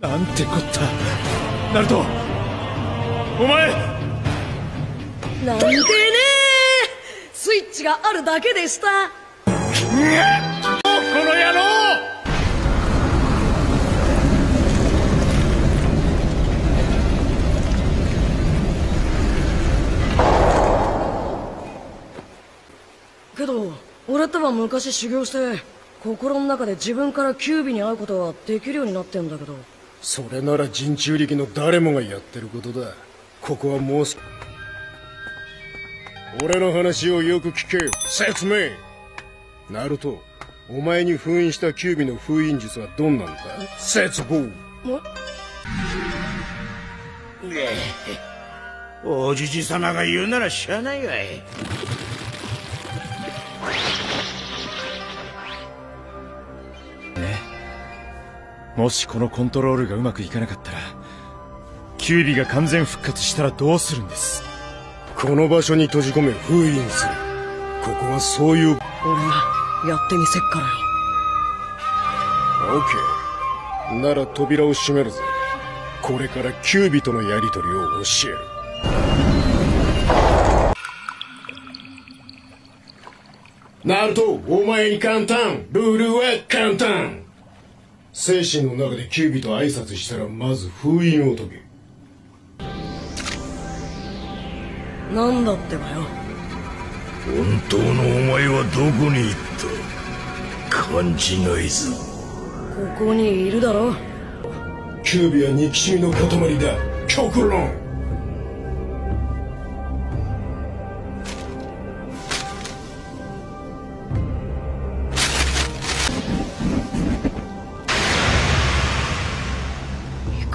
なんてこった。ナルト。お前。なんでね。スイッチがあるだけでした。この野郎。けど俺とは昔修行して心の中で自分からキュービに会うことはできるようになってんだけどそれなら人中力の誰もがやってることだ。ここはもうす俺の話をよく聞け。説明。ナルトお前に封印したキュービの封印術はどんなんだ？説法おじじ様が言うならしゃあないわいもしこのコントロールがうまくいかなかったらキュービが完全復活したらどうするんです？この場所に閉じ込め封印する。ここはそういうオッ俺やってみせっからよ。ケー。なら扉を閉めるぜ。これからキュービとのやりとりを教える。ナルトお前に簡単。ルールは簡単精神の中でキュービと挨拶したらまず封印を解け。なんだってばよ。本当のお前はどこに行った？感じないぞ。ここにいるだろ。キュービは憎しみの塊だ。極論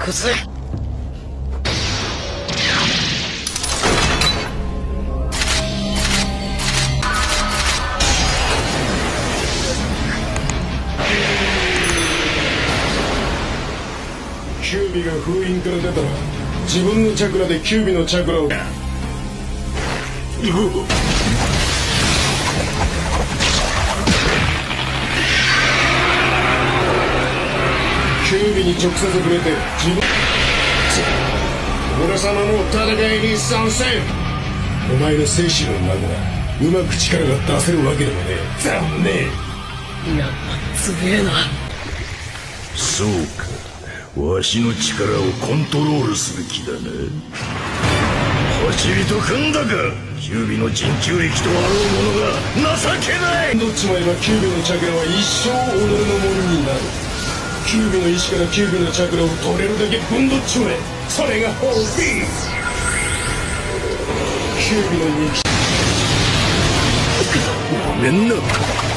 行くぜキュービが封印から出たら自分のチャクラでキュービのチャクラを。キュービに直接触れて自分俺様の戦いに参戦。お前の精神の中だうまく力が出せるわけでもねえ。残念。やっぱ強えな。そうか。わしの力をコントロールする気だな。走りと組んだか。キュービの人中力とあろう者が情けない。どっちまえばキュービのチャクラは一生己のものになるキュービの石からキュービのチャクラを取れるだけぶんどっちまえそれが褒美キュービの肉。ごめんな。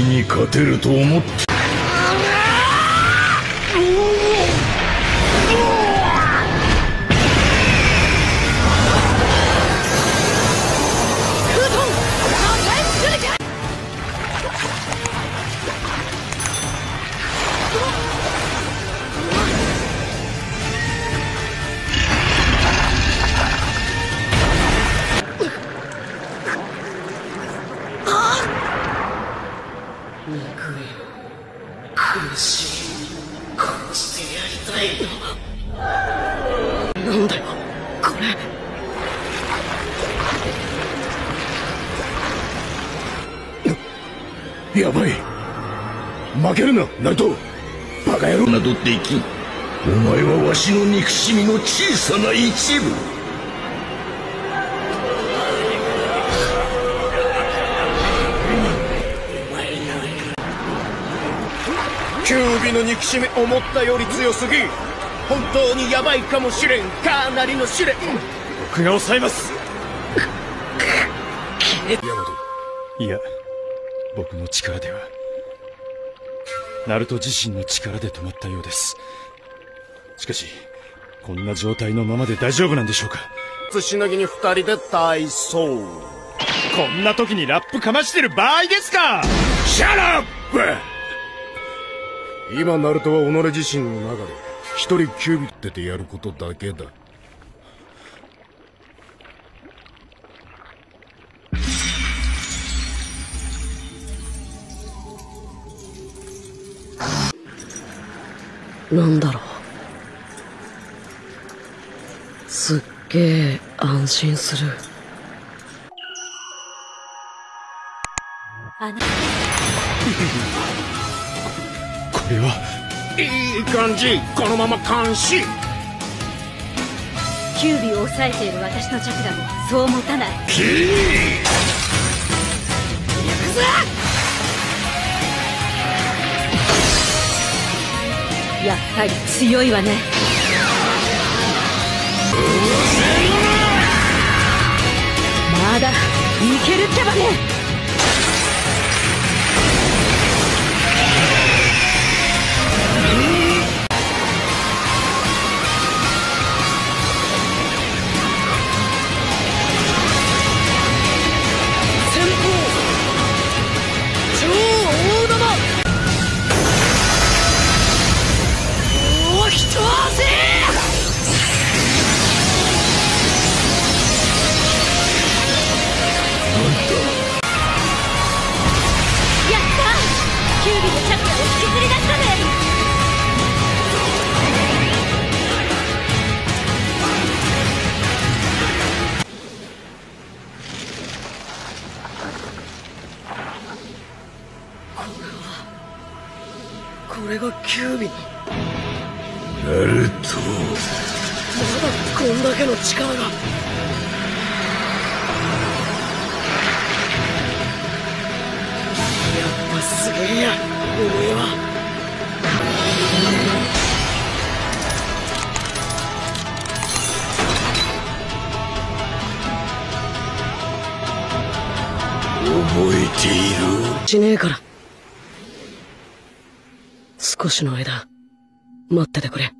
に勝てると思って苦しい殺してやりたいなんだよ。これ。やばい。負けるな。ナルト。バカ野郎。などできんお前はわしの憎しみの小さな一部。キュービの憎しみ思ったより強すぎ本当にヤバいかもしれん。かなりの試練。僕が抑えます。ヤマトいや僕の力ではナルト自身の力で止まったようです。しかしこんな状態のままで大丈夫なんでしょうか。しなぎに二人で体操こんな時にラップかましてる場合ですか！シャラップ今ナルトは己自身の中で一人キュービットてやることだけだ。なんだろう。すっげえ安心する。あなこいい感じ。このまま監視。キュービを抑えている私のチャクラもそう持たない。やっぱり強いわね9尾ナルトまだこんだけの力がやっぱすげえやお前は。覚えているしねえから。少しの間待っててくれ。